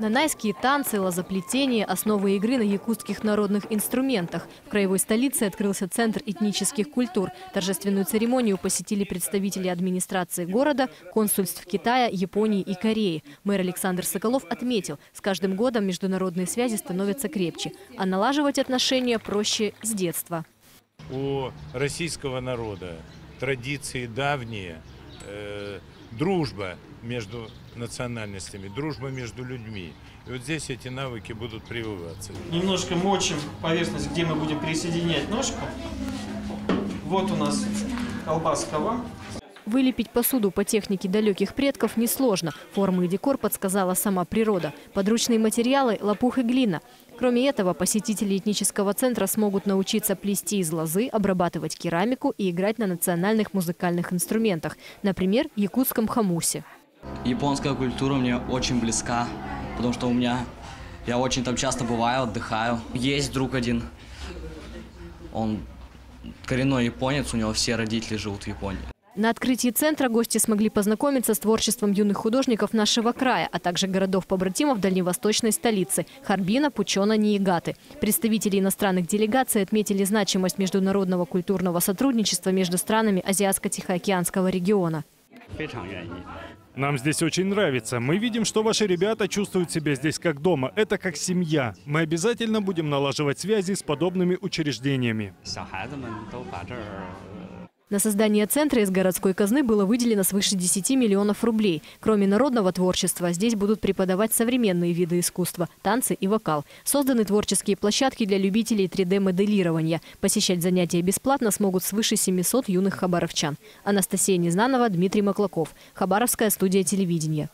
Нанайские танцы, лозоплетение – основы игры на якутских народных инструментах. В краевой столице открылся Центр этнических культур. Торжественную церемонию посетили представители администрации города, консульств Китая, Японии и Кореи. Мэр Александр Соколов отметил, с каждым годом международные связи становятся крепче, а налаживать отношения проще с детства. у российского народа традиции давние, дружба между национальностями, дружба между людьми. И вот здесь эти навыки будут прививаться. Немножко мочим поверхность, где мы будем присоединять ножку. Вот у нас колбаскова. Вылепить посуду по технике далеких предков несложно. Формы и декор подсказала сама природа. Подручные материалы – лопух и глина. Кроме этого, посетители этнического центра смогут научиться плести из лозы, обрабатывать керамику и играть на национальных музыкальных инструментах, например, якутском хамусе. Японская культура мне очень близка, потому что у меня я очень там часто бываю, отдыхаю. Есть друг один, он коренной японец, у него все родители живут в Японии. На открытии центра гости смогли познакомиться с творчеством юных художников нашего края, а также городов-побратимов дальневосточной столицы – Харбина, Пучона, Ниигаты. Представители иностранных делегаций отметили значимость международного культурного сотрудничества между странами Азиатско-Тихоокеанского региона. Нам здесь очень нравится. Мы видим, что ваши ребята чувствуют себя здесь как дома. Это как семья. Мы обязательно будем налаживать связи с подобными учреждениями. На создание центра из городской казны было выделено свыше 10 миллионов рублей. Кроме народного творчества, здесь будут преподавать современные виды искусства – танцы и вокал. Созданы творческие площадки для любителей 3D-моделирования. Посещать занятия бесплатно смогут свыше 700 юных хабаровчан. Анастасия Незнанова, Дмитрий Маклаков. Хабаровская студия телевидения.